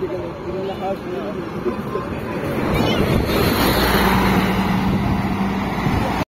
تقول يعني.